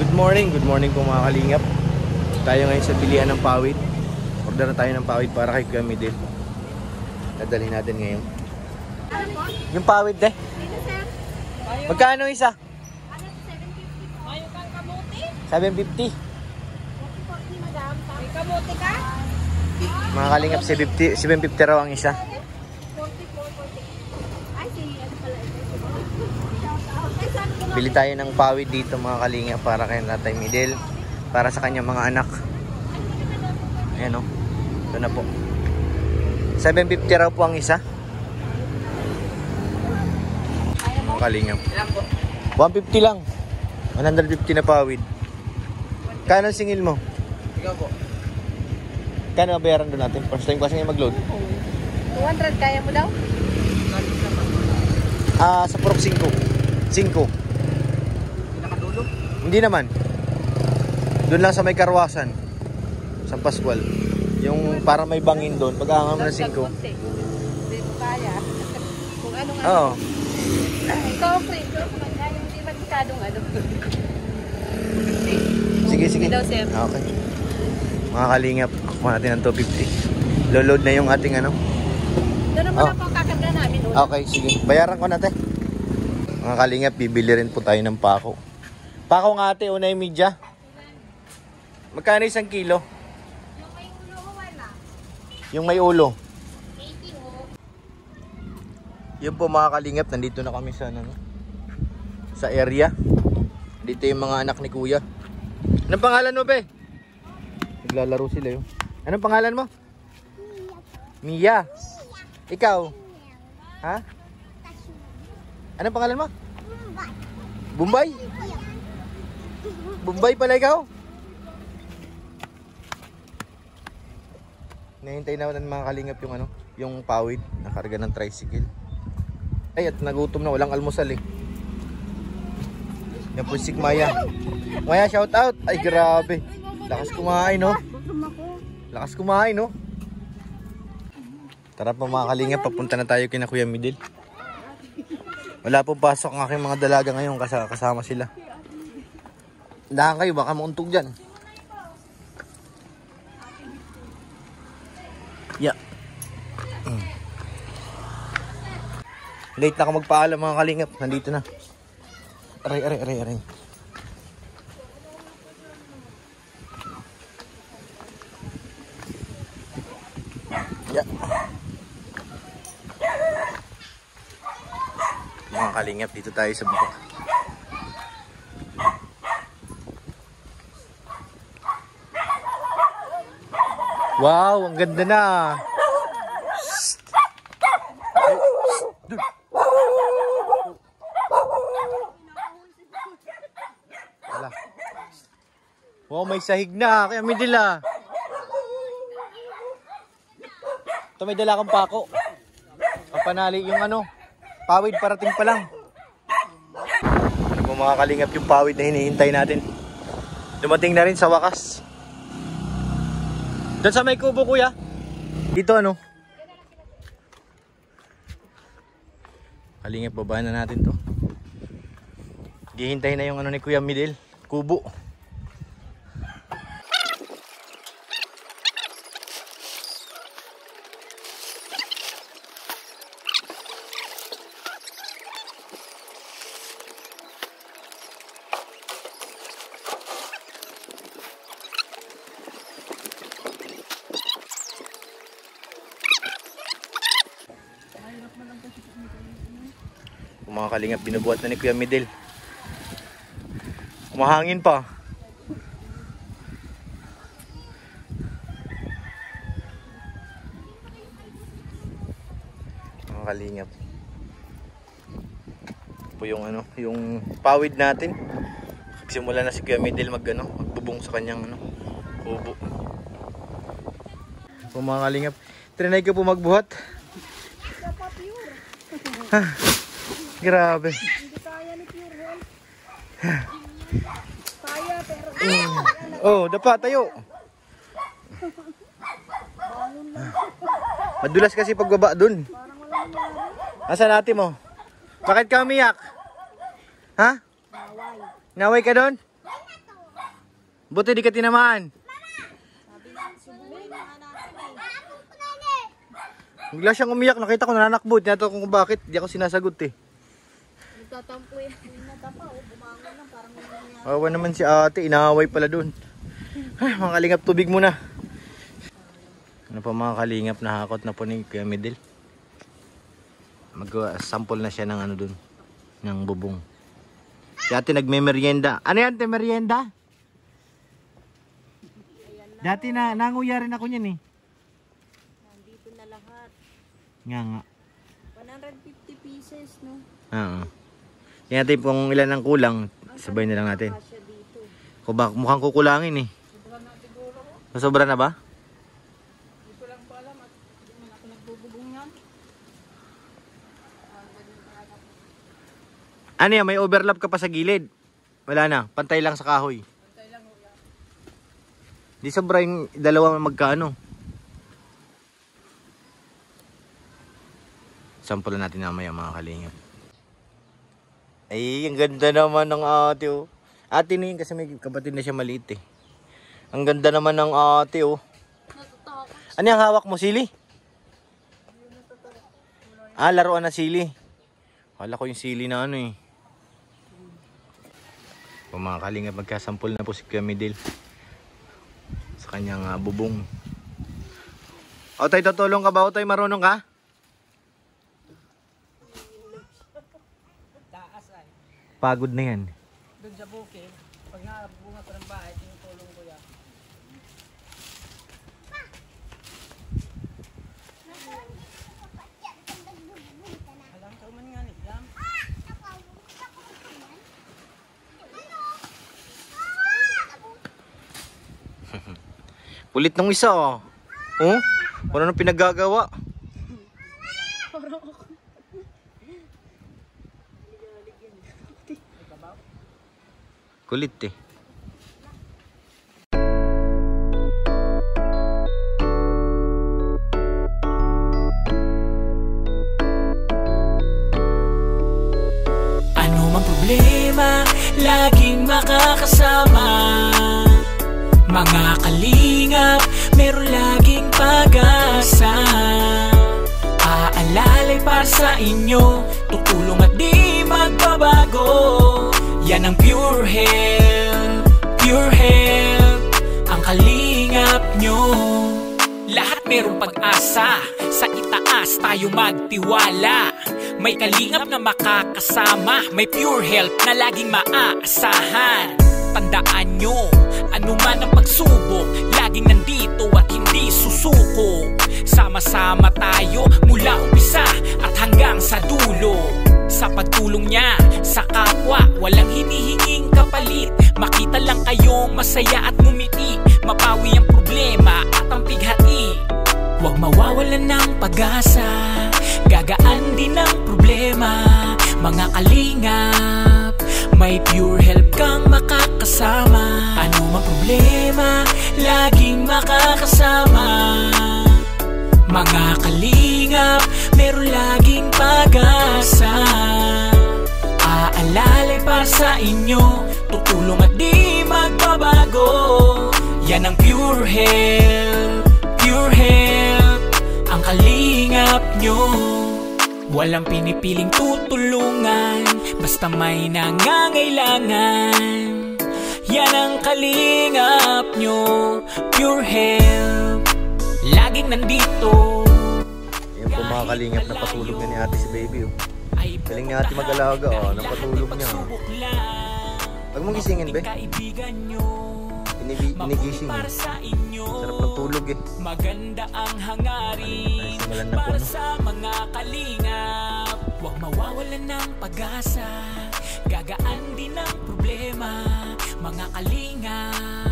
Good morning, good morning po mga kalingap. Tayo ngayon sa bilihan ng pawid. Order na tayo ng pawid para kay Kuya Midil. Dadalhin natin ngayon. Yung pawid de. Magkano isa? Mayo kang kamuti? 750. 40 madam. May kamuti ka? Mga kalingap, 750, 750 raw ang isa. 44, 40. Ay, si ano pala ito. Ay, saan ko Bili tayo ng pawid dito mga kalingap para kay Tatay Midil. Para sa kanyang mga anak. Ayan o. Ito na po. 750 raw po ang isa. Mga kalingap. 150 lang. 150 na pawid. Kano singil mo? Ikaw po. Kano bayaran doon natin? First time kasi ngayon mag-load. 200 kaya mo daw? Ah, sa Prok 5. 5. Hindi naman. Doon lang sa may karwasan. San Pascual. Yung para may bangin doon. Pag-aangam na 5. Konti. Hindi mo kaya. Kung ano nga. Oo. Ikaw, free. Ikaw, kung kaya hindi masyadong ano. Sige, sige. Okay. Mga kalingap, kukuha natin ng 250. Load na yung ating ano. Doon naman Oh. ako ang kakarga namin. oh. Okay, sige. Bayaran ko natin. Mga kalingap, bibili rin po tayo ng pako. Pako nga ate, una yung media. Magkano isang kilo? Yung may ulo ko wala. Yung may ulo. 80 ho. Yun po mga kalingap, nandito na kami sa ano, sa area. Dito yung mga anak ni kuya. Anong pangalan mo, be? Naglalaro sila yun. Anong pangalan mo? Mia. Ikaw? Ha? Anong pangalan mo? Bombay. Bombay pala ikaw? Nahintay na ng mga kalingap yung ano, yung pawid, nakarga ng tricycle. Ay, at nagutom na, walang almusal eh. Yan po si Maya. Maya, shout out. Ay, grabe. Lakas kumain, no? Lakas kumain, no? Tara pa mga kalingap, papunta na tayo kina Kuya Midil. Wala pong pasok ang aking mga dalaga ngayon kasama sila. Dahan kayo, baka mauntog dyan. Yeah. Mm. Late na ako magpaalam mga kalingap. Nandito na. Aray, aray, aray, aray. Yeah. Mga kalingap, dito tayo sa buka. Wow, ang ganda na. Wala. Wow, may sahig na. Kaya may dila. Ito may dala kang pako. Kapanali yung ano. Pawid parating pa lang. Ano po mga kalingap yung pawid na hinihintay natin. Dumating na rin sa wakas. Doon sa may kubo kuya. Dito ano? Kalingap babaan na natin to. Gihintay na yung ano ni Kuya Midil. Kubo. Mga kalingap, binubuhat na ni Kuya Midil. Kumahangin pa. Mga kalingap. Po yung ano, yung pawid natin. Simula na si Kuya Midil mag ano, magbubong sa kanyang ano, kubo. Kung mga kalingap, trinay ko po magbuhat. Grabe. Hindi kaya ni Pure Health. Kaya, pero Oh, dapa tayo. Madulas kasi pagbaba dun. Nasaan natin mo? Bakit ka umiyak? Ha? Naway ka doon? Buti di ka tinamaan. Bigla siyang umiyak. Nakita ko nananakbo. Tinatanong ko kung bakit. Di ako sinasagot eh. Nagtatampo yan. Natapa, oh, bumangon lang. Parang may nangyari. Awa naman si ate. Inaaway pala dun. Ay, mga kalingap tubig muna. Ano pa mga kalingap nahakot na po ni Kuya Midel. Mag-sample na siya ng ano dun. Ng bubong. Si ate nagme-merienda. Ano yan, te merienda? Dati na, nanguya rin ako niyan eh. Nandito na lahat. Nga nga. 150 pieces, no? Oo. Yan natin kung ilan ang kulang. Sabay na lang natin. Kung bak mukhang kukulangin eh. Sobra na ba? Bubugong yan. Ano yan, may overlap ka pa sa gilid. Wala na, pantay lang sa kahoy. Di sobra yung dalawa magkaano. Sample natin mamaya mga kalingap. Ay, ang ganda naman ng ate oh. Ate na yun kasi may kapatid na siya maliit eh. Ang ganda naman ng ate oh. Ano yung hawak mo, sili? Ah, laruan na sili. Kala ko yung sili na ano eh. Kung mga kalingap, magkasampol na po si Kuya Midil. Sa kanyang ah, bubong. O tay, tutulong ka ba? O tay, marunong ka? Taas ay. Pagod na yan. Doon sa bukid, pag nakabunga ko ng bahay, tinutulong ko yan. Kulit nung isa oh. Oh? Ano nang pinagagawa? Kulit eh. Ano mang problema, laging makakasama Mga kalingap, meron laging pag-asa Aalalay para sa inyo, Ang pure health, pure health Ang kalingap nyo. Lahat merong pag-asa Sa itaas tayo magtiwala. May kalingap na makakasama May pure help na laging maaasahan. Tandaan nyo, ano man ang pagsubok Laging nandito at hindi susuko. Sama-sama tayo mula umpisa at hanggang sa dulo Sa pagtulong niya. Sa kapwa Walang hinihinging kapalit. Makita lang kayong masaya at ngumiti. Mapawi ang problema at ang pighati. Huwag mawawalan ng pag-asa. Gagaan din ang problema. Mga kalingap May pure help kang makakasama. Ano mang problema Laging makakasama Mga kalingap Meron laging pag-asa. Aalalay para sa inyo Tutulong at di magbabago. Yan ang pure health Pure health Ang kalingap nyo. Walang pinipiling tutulungan Basta may nangangailangan. Yan ang kalingap nyo Pure health Laging nandito Yung po mga kalingap na patulog na ni ate si baby oh. Galing ni ate mag-alaga oh. Napatulog niya oh. Huwag mong gisingin be. Inibi- inigising eh. Sarap ng tulog eh. Maganda ang hangarin po, para sa mga kalingap Huwag mawawalan ng pag-asa Gagaan din ang problema Mga kalingap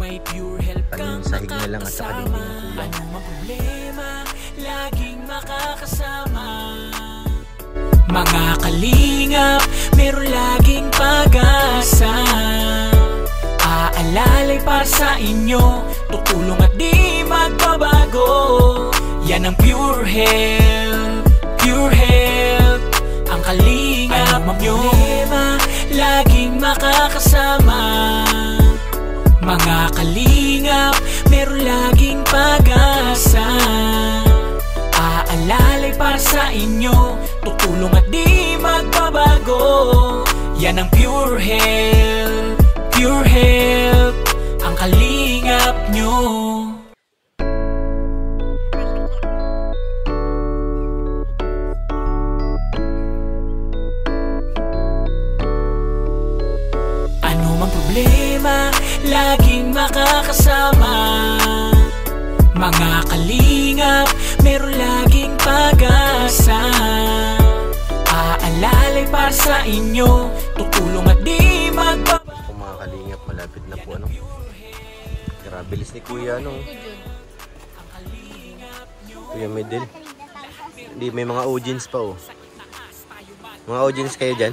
May pure help kang Anong sahig na lang at saka dingding ang kulang? Ano problema Laging makakasama. Mga kalingap, meron laging pag-asa. Aalalay para sa inyo, tutulong at di magbabago. Yan ang pure health, pure health Ang kalingap ano nyo problema, laging makakasama Mga kalingap, meron laging pag-asa. Aalalay para sa inyo Tutulong at di magbabago. Yan ang pure health Pure health Ang kalingap nyo makakasama Mga kalingap, meron laging pag-asa Aalalay para sa inyo, tutulong at di mga kalingap, malapit na po ano. Grabe, bilis ni Kuya ano. Kuya Medel. Hindi, may mga audience pa oh. Mga audience kayo dyan?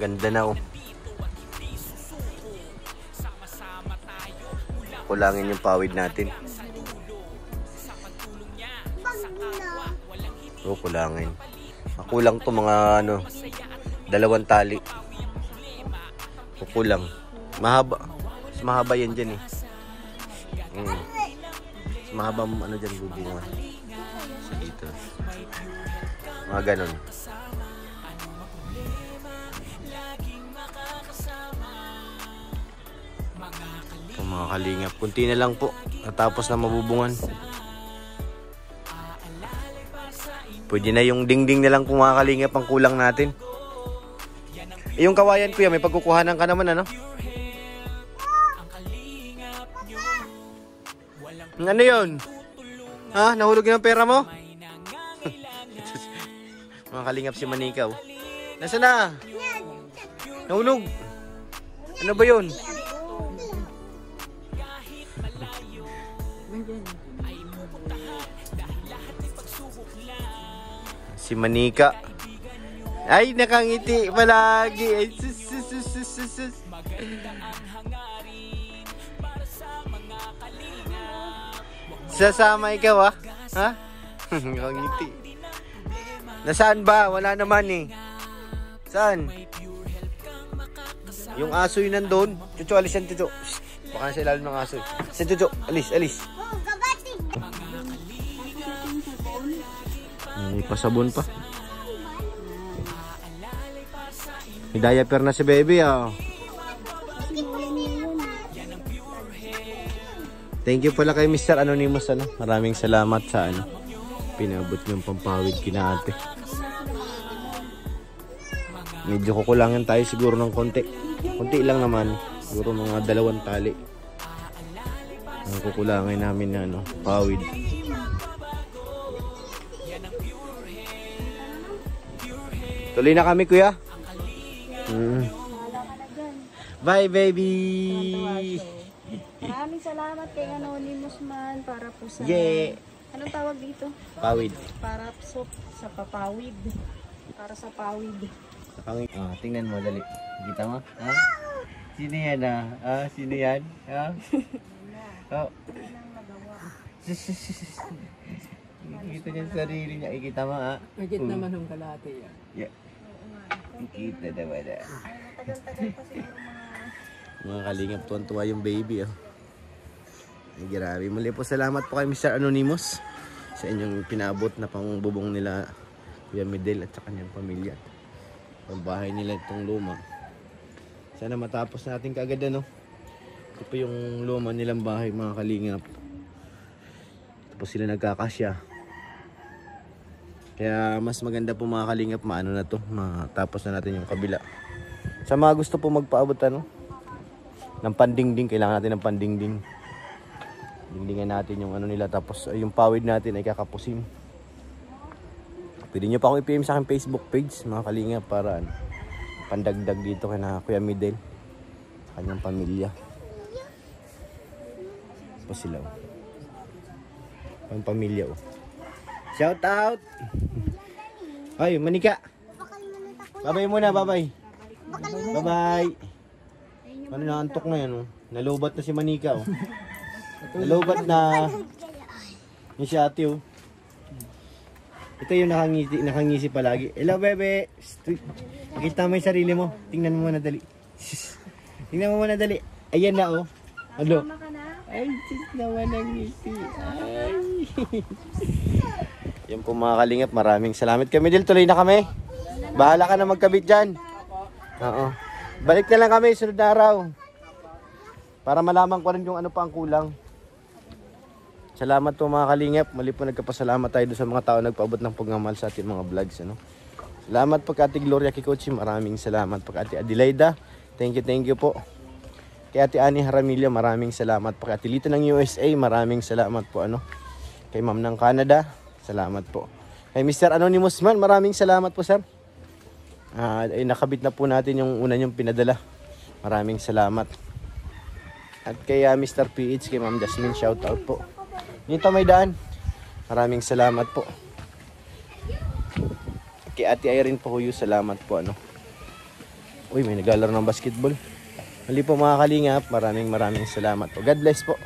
Ganda na oh. Kulangin yung pawid natin. Oo, kulangin. Kulang to mga ano, dalawang tali. Kukulang. Mahaba. Mas mahaba yan dyan eh. Mm. Mas mahaba ano dyan bubungan. Sa dito. Mga ganon. Mga kalingap. Kunti na lang po. Natapos na mabubungan. Pwede na yung dingding na lang kung mga kalingap ang kulang natin. Eh, yung kawayan kuya, may pagkukuhanan ka naman ano? Ano yun? Ha? Nahulog yung pera mo? mga kalingap si Manikaw. Nasaan na? Nahulog. Ano ba yun? Si Manika. Ay, nakangiti palagi. Ay, sus, sus, sus, sus, sus, sus. Sasama ikaw ah? Ha? Nakangiti. Nasaan ba? Wala naman eh. Saan? Yung aso yun nandun. Chucho, alis yan, Chucho. Shh, Baka nasa ilalim ng aso. Sa Chucho, alis, alis. May pasabon pa. May diaper na si baby ah. Thank you pala kay Mr. Anonymous ano. Maraming salamat sa ano. Pinabot yung pampawid kina ate. Medyo kukulangan tayo siguro ng konti. Konti lang naman. Siguro mga dalawang tali. Ang kukulangan namin na ano, pawid. Tuloy na kami, kuya. Mm. Bye, baby. Maraming salamat kay Anonymous man para po sa... Yeah. Anong tawag dito? Pawid. Para so, sa papawid. Para sa pawid. Pangit. Ah, tingnan mo, dali. Kita mo? Ha? Sino yan, ah? Ah, sino yan? Ha? Oh. Sus, sus, sus, sus. Kita niya sa sarili niya. Ikita mo, ha? Magit naman ang kalate yan. Yeah. Ikita naman, ah. Mga kalingap, tuwan-tuwa yung baby, oh. Ay, grabe. Muli po salamat po kay Mr. Anonymous sa inyong pinabot na pangbubong nila Kuya Medel at sa kanyang pamilya. Ang bahay nila itong luma. Sana matapos natin kagad ano. Ito po yung luma nilang bahay mga kalingap. Tapos sila nagkakasya. Kaya mas maganda po mga kalingap maano na to. Matapos na natin yung kabila. Sa mga gusto po magpaabot ano. Ng pandingding. Kailangan natin ng pandingding. Dingdingan natin yung ano nila. Tapos yung pawid natin ay kakapusin. Pwede nyo pa akong i-PM sa aking Facebook page, mga kalinga, para ano, pandagdag dito kay na Kuya Midel. Sa kanyang pamilya. Pa sila. Oh. Ang pamilya oh. Shout out! Ay, Manika! Babay muna, babay. Babay. Ano na antok na yan oh. Nalubat na si Manika oh. Nalubat na. Yung si ate oh. Ito yung nakangisi, nakangisi palagi. Hello, bebe. Pakita mo yung sarili mo. Tingnan mo muna dali. Tingnan mo muna dali. Ayan na, oh. Ano? Ay, sis naman ang ngiti. Ay. Yan po mga kalingap, maraming salamat. Kami din, tuloy na kami. Bahala ka na magkabit dyan. Oo. Balik na lang kami sunod na araw. Para malaman ko rin yung ano pa ang kulang. Salamat po mga kalingap. Muli po nagkapasalamat tayo sa mga tao nagpaabot ng pagmamahal sa ating mga vlogs. Ano? Salamat po Ate Gloria Kikochi. Maraming salamat po Ate Adelaida. Thank you, thank you po. Kay Ate Ani Haramilya, maraming salamat po. Kay Ate Lito ng USA, maraming salamat po. Ano? Kay Ma'am ng Canada, salamat po. Kay Mr. Anonymous Man, maraming salamat po, sir. Ah, ay nakabit na po natin yung una niyong pinadala. Maraming salamat. At kay ah, Mr. PH, kay Ma'am Jasmine, shout out po. Dito may daan. Maraming salamat po. Kay Ate Irene po huyo, salamat po ano. Uy, may naglalaro ng basketball. Mali po mga kalingap, maraming maraming salamat po. God bless po.